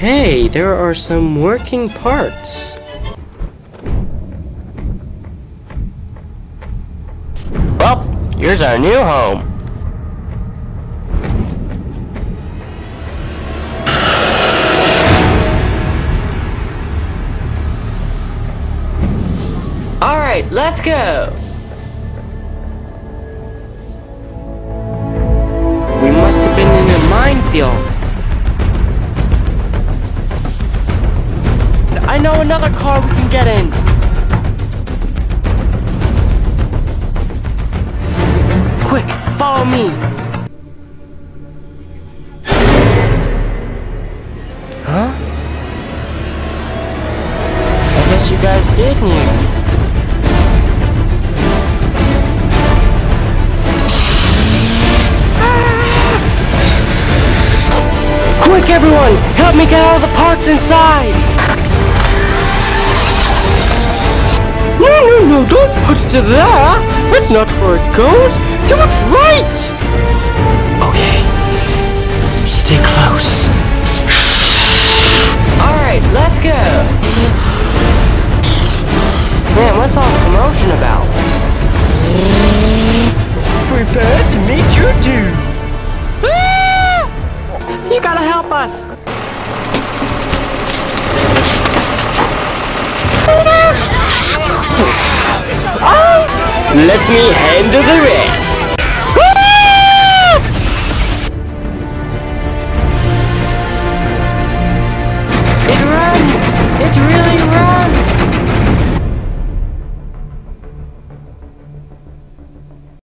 Hey, there are some working parts. Well, here's our new home. Alright, let's go! We must have been in a minefield. I know another car we can get in. Quick, follow me. Huh? I guess you guys did need me. Quick, everyone! Help me get all the parts inside! No, put it to there! That's not where it goes! Do it right! Okay. Stay close. Alright, let's go! Man, what's all the commotion about? Prepare to meet your doom! Ah! You gotta help us! Let me handle the rest! It runs! It really!